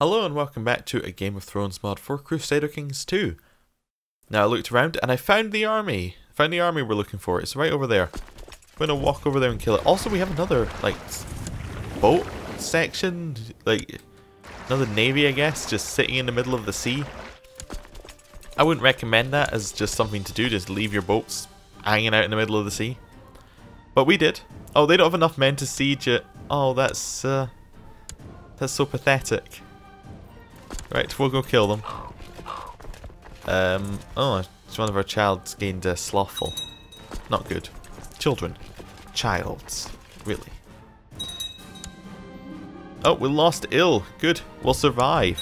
Hello and welcome back to a Game of Thrones mod for Crusader Kings 2. Now I looked around and I found the army. Found the army we're looking for. It's right over there. I'm gonna walk over there and kill it. Also we have another like boat section, like another navy I guess, just sitting in the middle of the sea. I wouldn't recommend that as just something to do, just leave your boats hanging out in the middle of the sea. But we did. Oh, they don't have enough men to siege it. Oh, that's uh, that's so pathetic. Right, we'll go kill them. Um, oh, it's one of our childs gained uh, slothful. Not good. Children. Childs. Really. Oh, we lost ill. Good. We'll survive.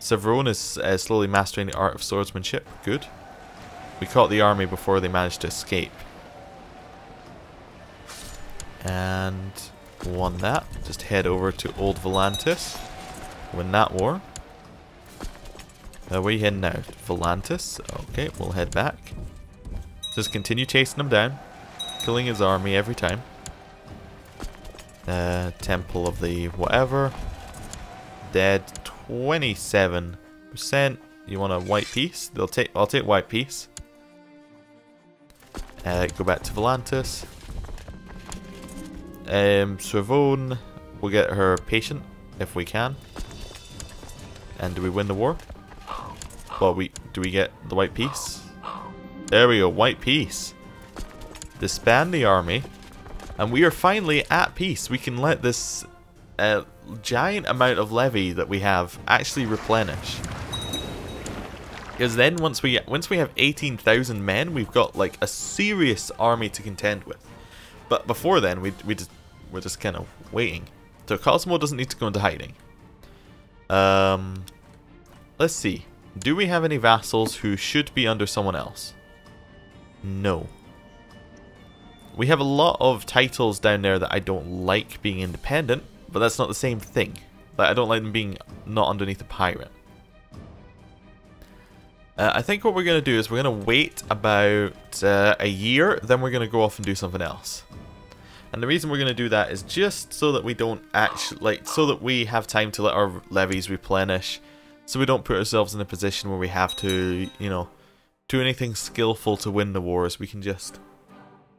Severon is uh, slowly mastering the art of swordsmanship. Good. We caught the army before they managed to escape. And won that. Just head over to Old Volantis win that war. Where are you heading now? Volantis? Okay, we'll head back. Just continue chasing him down. Killing his army every time. Uh, Temple of the whatever. Dead 27%. You want a white peace? They'll take I'll take white peace. Uh, go back to Volantis. Um Servone, we'll get her patient if we can. And do we win the war? Well, we do we get the white peace? There we go, white peace. Disband the army. And we are finally at peace. We can let this uh, giant amount of levy that we have actually replenish. Because then once we once we have 18,000 men, we've got like a serious army to contend with. But before then, we we just we're just kind of waiting. So Cosmo doesn't need to go into hiding. Um, let's see. Do we have any vassals who should be under someone else? No. We have a lot of titles down there that I don't like being independent, but that's not the same thing. Like, I don't like them being not underneath a pirate. Uh, I think what we're going to do is we're going to wait about uh, a year, then we're going to go off and do something else. And the reason we're going to do that is just so that we don't actually, like, so that we have time to let our levies replenish. So we don't put ourselves in a position where we have to, you know, do anything skillful to win the wars. We can just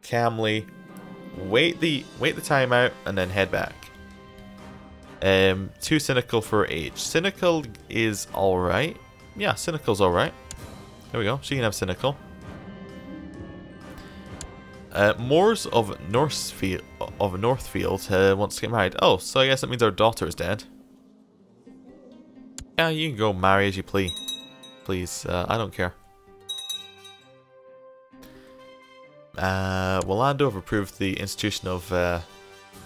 calmly wait the wait the time out and then head back. Um, too cynical for age. Cynical is alright. Yeah, cynical's alright. There we go. She can have cynical. Uh, Moors of Northfield, of Northfield uh, wants to get married. Oh, so I guess that means our daughter is dead. Yeah, you can go marry as you please. Please, uh, I don't care. Uh, Walando have approved the institution of uh,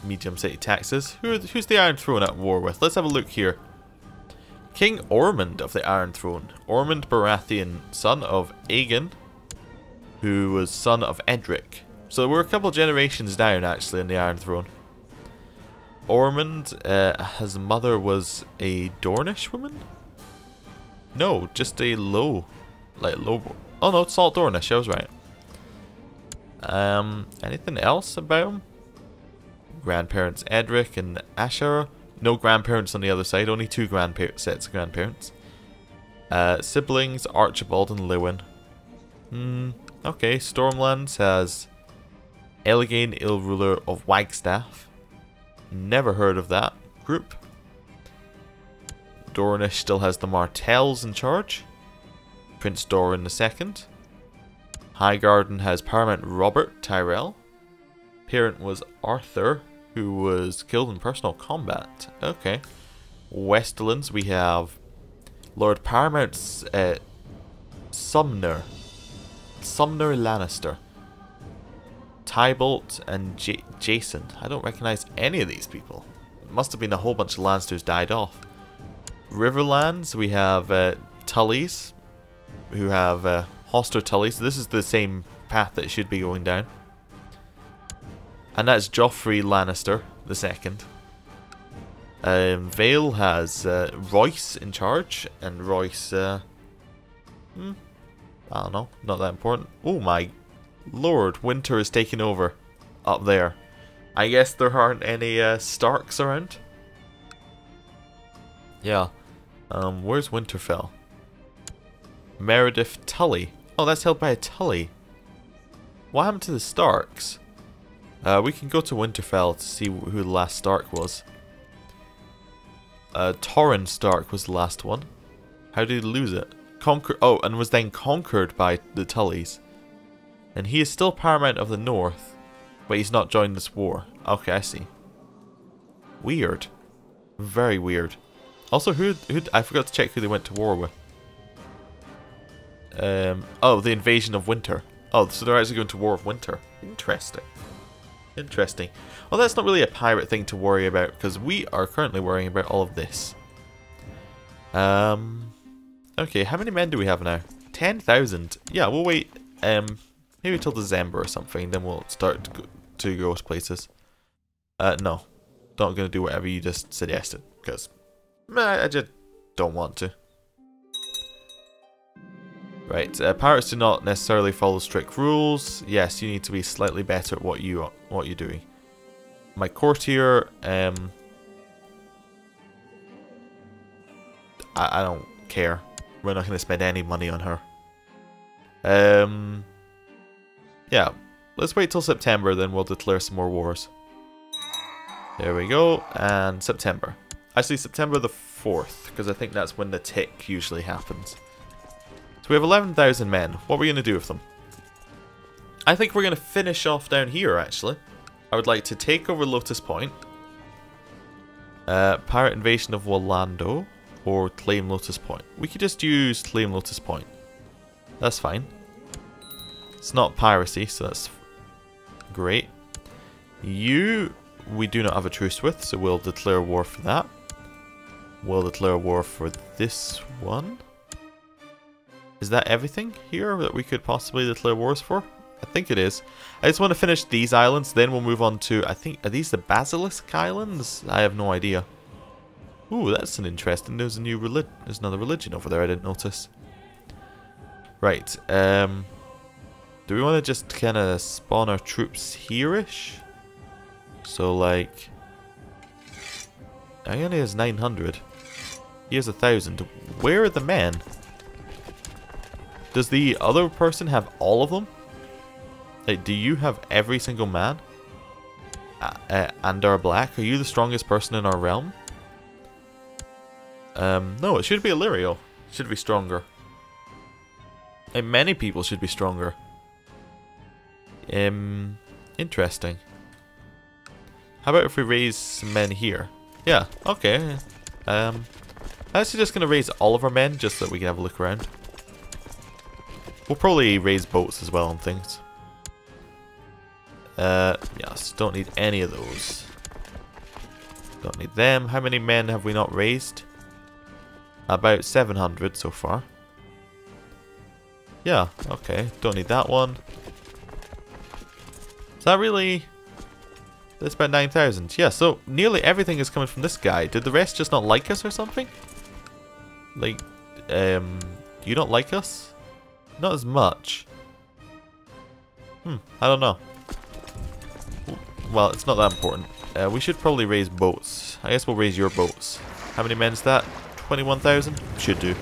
medium city taxes. Who who's the Iron Throne at war with? Let's have a look here. King Ormond of the Iron Throne. Ormond Baratheon, son of Aegon, who was son of Edric. So we're a couple generations down, actually, in the Iron Throne. Ormond, uh, his mother was a Dornish woman? No, just a low, like low. Oh no, it's Salt Dornish. I was right. Um, anything else about him? Grandparents Edric and Asher. No grandparents on the other side. Only two grandparents sets of grandparents. Uh, siblings Archibald and Lewin. Hmm. Okay, Stormlands has Elegane Ill Ruler of Wagstaff. Never heard of that group. Dornish still has the Martells in charge. Prince Doran II. Highgarden has Paramount Robert Tyrell. Parent was Arthur, who was killed in personal combat. Okay. Westerlands, we have Lord Paramount's uh, Sumner. Sumner Lannister. Tybalt and J Jason. I don't recognize any of these people. Must have been a whole bunch of Lannisters died off. Riverlands, we have uh, Tullys, who have uh, Hoster Tullys. This is the same path that should be going down. And that's Joffrey Lannister, the second. Um, Vale has uh, Royce in charge, and Royce, uh, hmm, I don't know, not that important. Oh my lord, winter is taking over up there. I guess there aren't any uh, Starks around. Yeah. Um, where's Winterfell? Meredith Tully. Oh, that's held by a Tully. What happened to the Starks? Uh, we can go to Winterfell to see who the last Stark was. Uh, Torrhen Stark was the last one. How did he lose it? Conquer oh, and was then conquered by the Tullys. And he is still Paramount of the North, but he's not joined this war. Okay, I see. Weird. Very weird. Also, who, who I forgot to check who they went to war with. Um, oh, the invasion of winter. Oh, so they're actually going to war of winter. Interesting. Interesting. Well, that's not really a pirate thing to worry about, because we are currently worrying about all of this. Um, okay, how many men do we have now? 10,000. Yeah, we'll wait um, maybe till December or something, then we'll start to go to, places. Uh, no. Not to do whatever you just suggested, because I just don't want to. Right, uh, pirates do not necessarily follow strict rules. Yes, you need to be slightly better at what you what you're doing. My courtier, um, I, I don't care. We're not going to spend any money on her. Um, yeah, let's wait till September, then we'll declare some more wars. There we go, and September. Actually, September the 4th, because I think that's when the tick usually happens. So we have 11,000 men. What are we going to do with them? I think we're going to finish off down here, actually. I would like to take over Lotus Point. Uh, pirate invasion of Wallando. Or claim Lotus Point. We could just use claim Lotus Point. That's fine. It's not piracy, so that's great. You, we do not have a truce with, so we'll declare war for that. We'll declare war for this one. Is that everything here that we could possibly declare wars for? I think it is. I just want to finish these islands, then we'll move on to, I think, are these the Basilisk Islands? I have no idea. Ooh, that's an interesting, there's a new religion, there's another religion over there I didn't notice. Right, um, do we want to just kind of spawn our troops here-ish? So like, I only has 900. He has a thousand. Where are the men? Does the other person have all of them? Like, do you have every single man? Uh, uh, and are black? Are you the strongest person in our realm? Um, no, it should be Illyrio. Should be stronger. And many people should be stronger. Um, interesting. How about if we raise some men here? Yeah, okay. Um, I'm actually just going to raise all of our men just so that we can have a look around. We'll probably raise boats as well and things. Uh, yes, don't need any of those. Don't need them. How many men have we not raised? About 700 so far. Yeah, okay. Don't need that one. That really... That's about 9,000. Yeah, so nearly everything is coming from this guy. Did the rest just not like us or something? Like, um, you don't like us? Not as much. Hmm, I don't know. Well, it's not that important. Uh, we should probably raise boats. I guess we'll raise your boats. How many men is that? 21,000? Should do.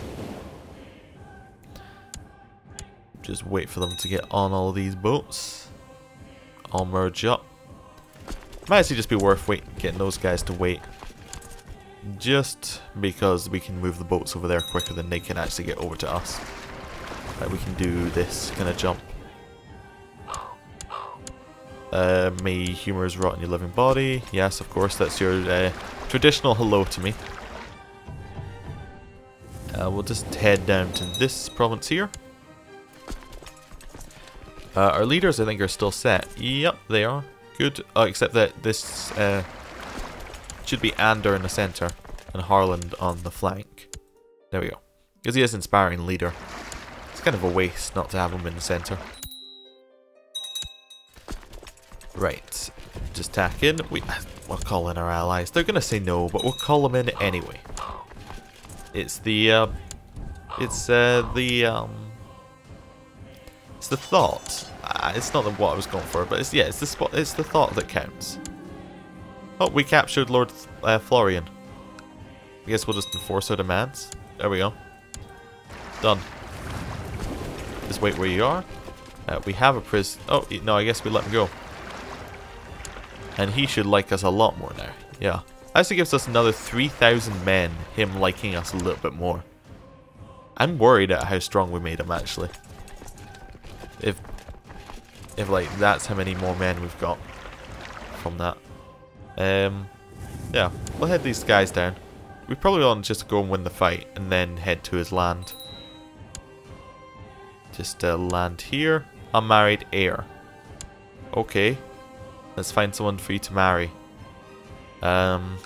Just wait for them to get on all these boats. I'll merge up. Might actually just be worth wait getting those guys to wait. Just because we can move the boats over there quicker than they can actually get over to us. Like we can do this kind of jump. Uh, may humors rot in your living body. Yes, of course, that's your uh, traditional hello to me. Uh, we'll just head down to this province here. Uh, our leaders, I think, are still set. Yep, they are. Good. Oh, except that this uh, should be Ander in the centre and Harland on the flank. There we go. Because he is an inspiring leader It's kind of a waste not to have him in the centre. Right, just tack in. We, we'll call in our allies. They're going to say no, but we'll call them in anyway. It's the, uh, it's, uh, the, um, it's the thought. Uh, it's not the, what I was going for, but it's, yeah, it's the spot, it's the thought that counts. Oh, we captured Lord uh, Florian. I guess we'll just enforce our demands. There we go. Done. Just wait where you are. Uh, we have a prison. Oh, no, I guess we let him go. And he should like us a lot more now. Yeah. Actually gives us another 3,000 men, him liking us a little bit more. I'm worried at how strong we made him, actually. If, if like, that's how many more men we've got from that. Um, yeah, we'll head these guys down. We probably want to just go and win the fight, and then head to his land. Just uh, land here. Unmarried heir. Okay. Let's find someone for you to marry. Um,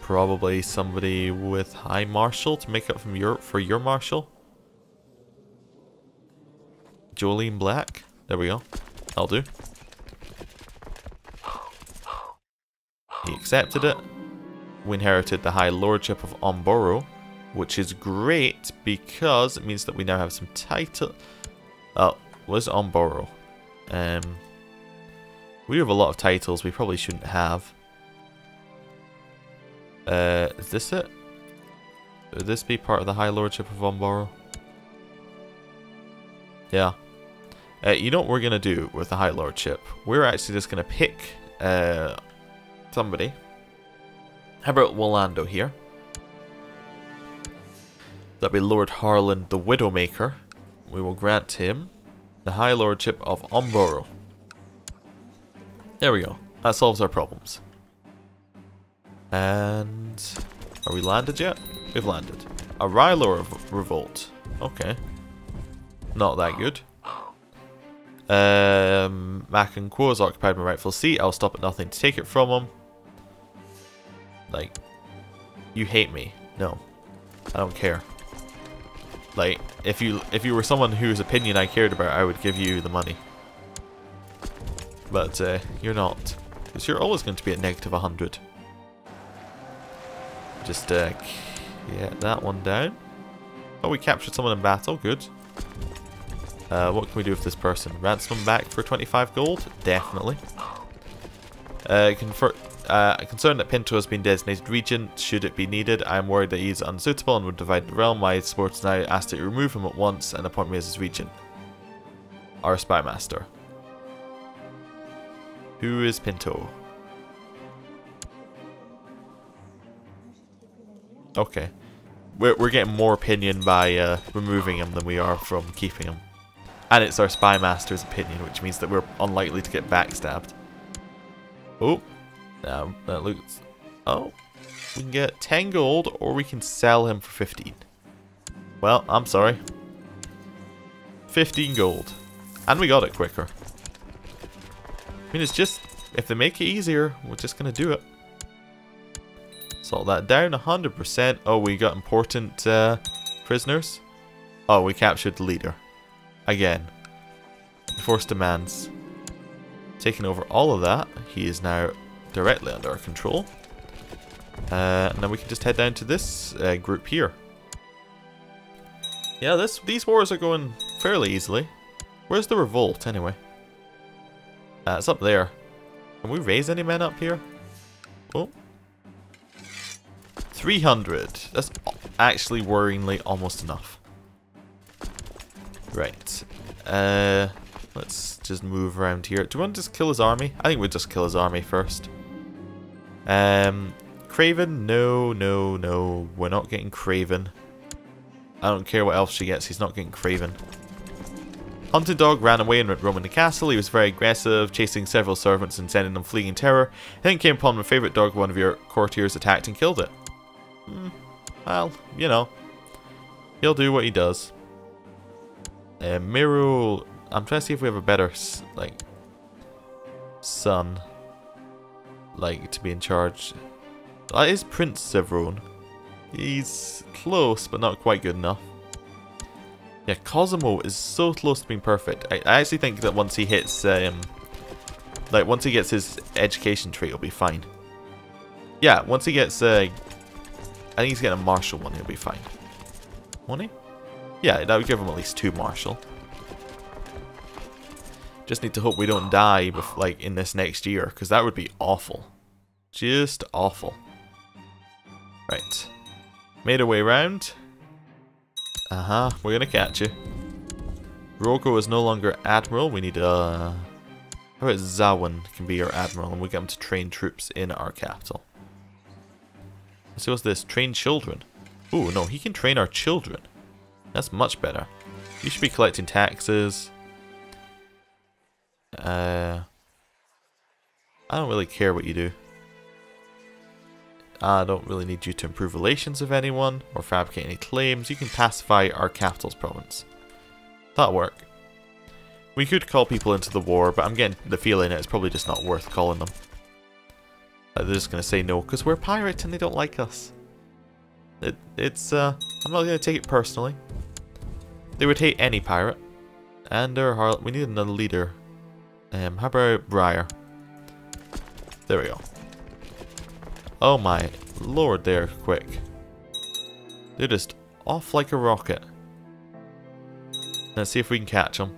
probably somebody with high martial to make up from your for your martial. Jolene Black. There we go. I'll do. He accepted it. We inherited the High Lordship of Omboro, which is great because it means that we now have some title. Oh, was Omboro? Um, we have a lot of titles we probably shouldn't have. Uh, is this it? Would this be part of the High Lordship of Omboro? Yeah. Uh, you know what we're going to do with the High Lordship? We're actually just going to pick uh, somebody. How about Wolando here? That'd be Lord Harland the Widowmaker. We will grant him the High Lordship of Omboro. There we go. That solves our problems. And... Are we landed yet? We've landed. A Rylor Revolt. Okay. Not that good. Um, Mac and Quo has occupied my rightful seat. I'll stop at nothing to take it from them. Like, you hate me. No. I don't care. Like, if you if you were someone whose opinion I cared about, I would give you the money. But uh, you're not. Because you're always going to be at negative 100. Just uh, get that one down. Oh, we captured someone in battle. Good. Uh, what can we do with this person? Ransom him back for 25 gold? Definitely. Uh, confer uh, concerned that Pinto has been designated regent should it be needed. I am worried that he is unsuitable and would divide the realm. My supporters now ask that you remove him at once and appoint me as his regent. Our spy master. Who is Pinto? Okay. We're, we're getting more opinion by uh, removing him than we are from keeping him. And it's our spy master's opinion, which means that we're unlikely to get backstabbed. Oh, now that looks... Oh, we can get 10 gold or we can sell him for 15. Well, I'm sorry. 15 gold. And we got it quicker. I mean, it's just, if they make it easier, we're just going to do it. Salt that down 100%. Oh, we got important uh, prisoners. Oh, we captured the leader. Again. Force demands. Taking over all of that. He is now directly under our control. Uh, and then we can just head down to this uh, group here. Yeah, this these wars are going fairly easily. Where's the revolt, anyway? Uh, it's up there. Can we raise any men up here? Oh. 300. That's actually worryingly almost enough. Right. Uh, let's just move around here. Do we want to just kill his army? I think we'll just kill his army first. Um, Craven? No, no, no. We're not getting Craven. I don't care what else she gets. He's not getting Craven. Hunted dog ran away and went roaming the castle. He was very aggressive, chasing several servants and sending them fleeing in terror. Then came upon my favourite dog, one of your courtiers attacked and killed it. Hmm. Well, you know. He'll do what he does. Uh, Miru... I'm trying to see if we have a better, like, son, like, to be in charge. That is Prince Sevron. He's close, but not quite good enough. Yeah, Cosimo is so close to being perfect. I, I actually think that once he hits, um, like, once he gets his education trait, he'll be fine. Yeah, once he gets, uh, I think he's getting a martial one, he'll be fine. Won't he? Yeah, that would give him at least two Martial. Just need to hope we don't die, like, in this next year, because that would be awful. Just awful. Right. Made our way around. Uh-huh, we're gonna catch you. Rogo is no longer admiral. We need uh how about Zawin can be our admiral and we get him to train troops in our capital. See what's this. Train children. Ooh, no, he can train our children. That's much better. You should be collecting taxes. Uh I don't really care what you do. I don't really need you to improve relations with anyone or fabricate any claims. You can pacify our capital's province. That'll work. We could call people into the war, but I'm getting the feeling it's probably just not worth calling them. they're just going to say no, because we're pirates and they don't like us. It, it's, uh, I'm not going to take it personally. They would hate any pirate. And our harlot, we need another leader. Um, how about Briar? There we go. Oh my lord, they're quick. They're just off like a rocket. Let's see if we can catch them.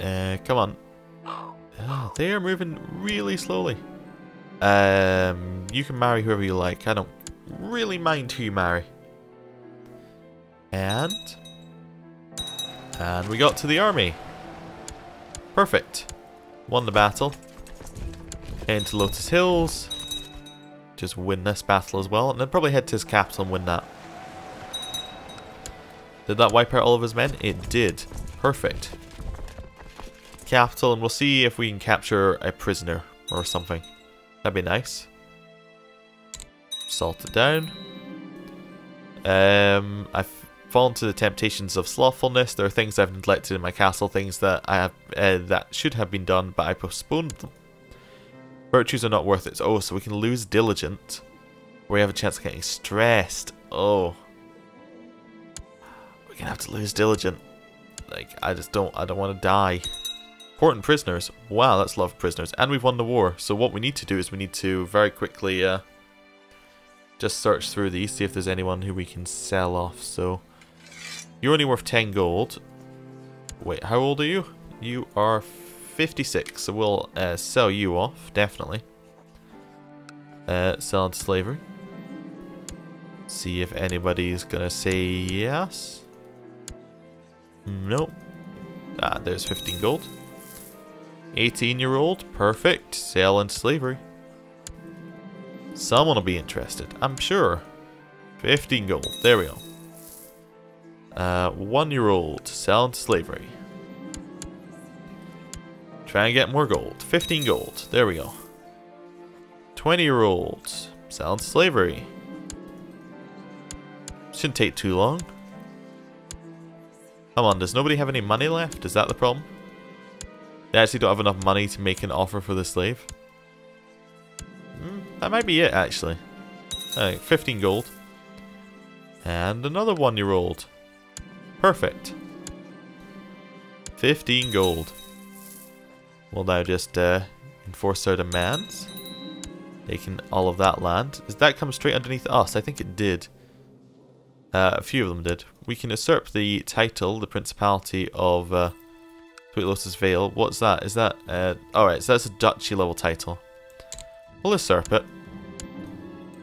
Uh, come on. Oh, they are moving really slowly. Um, you can marry whoever you like. I don't really mind who you marry. And... And we got to the army. Perfect. Won the battle. Into Lotus Hills. Just win this battle as well. And then probably head to his capital and win that. Did that wipe out all of his men? It did. Perfect capital and we'll see if we can capture a prisoner or something. That'd be nice. Salt it down. Um, I've fallen to the temptations of slothfulness. There are things I've neglected in my castle, things that I have uh, that should have been done, but I postponed them. Virtues are not worth it. Oh, so we can lose diligent. We have a chance of getting stressed. Oh. We're gonna have to lose diligent. Like, I just don't, I don't want to die. Important prisoners. Wow, that's a lot of prisoners. And we've won the war. So what we need to do is we need to very quickly uh, just search through these, see if there's anyone who we can sell off. So you're only worth 10 gold. Wait, how old are you? You are 56, so we'll uh, sell you off, definitely. Uh, sell into slavery. See if anybody's gonna say yes. Nope. Ah, there's 15 gold. 18 year old, perfect, sale into slavery. Someone will be interested, I'm sure. 15 gold, there we go. Uh, one year old, sell into slavery. Try and get more gold, 15 gold, there we go. 20 year old, sell into slavery. Shouldn't take too long. Come on, does nobody have any money left? Is that the problem? They actually don't have enough money to make an offer for the slave. Mm, that might be it, actually. Right, 15 gold. And another one-year-old. Perfect. 15 gold. We'll now just uh, enforce our demands. Taking all of that land. Does that come straight underneath us? I think it did. Uh, a few of them did. We can usurp the title, the Principality of uh, Sweet Lotus Vale. What's that? Is that... Uh, Alright, so that's a duchy level title. We'll usurp it.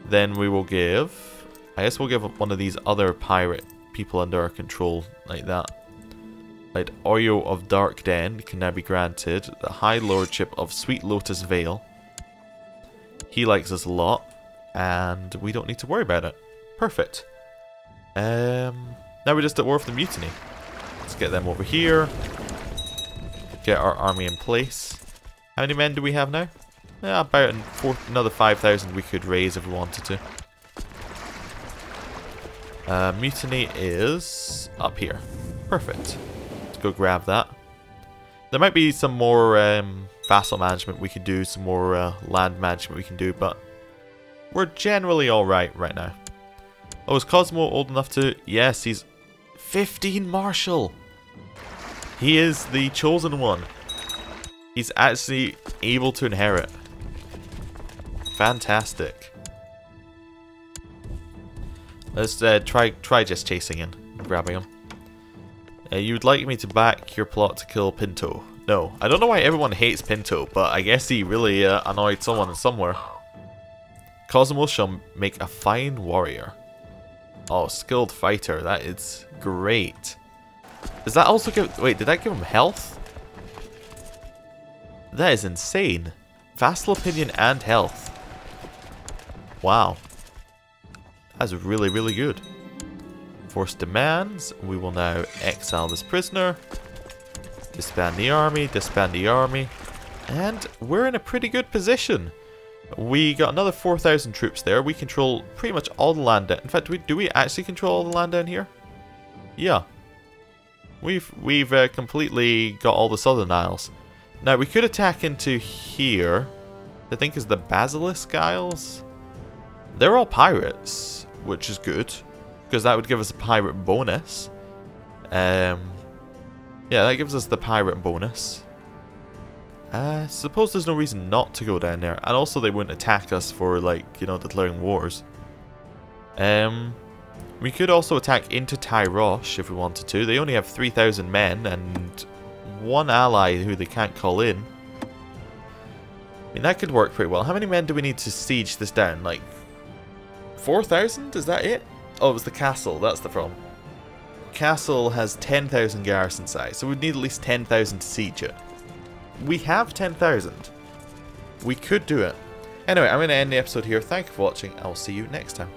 Then we will give... I guess we'll give up one of these other pirate people under our control, like that. Like, Oyo of Dark Den can now be granted the High Lordship of Sweet Lotus Vale. He likes us a lot, and we don't need to worry about it. Perfect. Um, now we're just at war with the Mutiny. Let's get them over here get our army in place. How many men do we have now? Yeah, about another 5,000 we could raise if we wanted to. Uh, mutiny is up here. Perfect. Let's go grab that. There might be some more um, vassal management we could do, some more uh, land management we can do, but we're generally alright right now. Oh, is Cosmo old enough to... Yes, he's 15 Martial! He is the chosen one. He's actually able to inherit. Fantastic. Let's uh, try try just chasing him, grabbing him. Uh, you'd like me to back your plot to kill Pinto? No. I don't know why everyone hates Pinto, but I guess he really uh, annoyed someone somewhere. Cosmo shall make a fine warrior. Oh, skilled fighter. That is great. Does that also give... Wait, did that give him health? That is insane. Vassal opinion and health. Wow. That's really, really good. Force demands. We will now exile this prisoner. Disband the army, disband the army. And we're in a pretty good position. We got another 4,000 troops there. We control pretty much all the land. In fact, do we, do we actually control all the land down here? Yeah. We've we've uh, completely got all the Southern Isles. Now, we could attack into here. I think is the Basilisk Isles. They're all pirates, which is good. Because that would give us a pirate bonus. Um, yeah, that gives us the pirate bonus. I uh, suppose there's no reason not to go down there. And also they wouldn't attack us for, like, you know, declaring wars. Um, we could also attack into Tyrosh if we wanted to. They only have 3,000 men and one ally who they can't call in. I mean, that could work pretty well. How many men do we need to siege this down? Like, 4,000? Is that it? Oh, it was the castle. That's the problem. Castle has 10,000 garrison size, so we'd need at least 10,000 to siege it we have 10,000. We could do it. Anyway, I'm going to end the episode here. Thank you for watching. I will see you next time.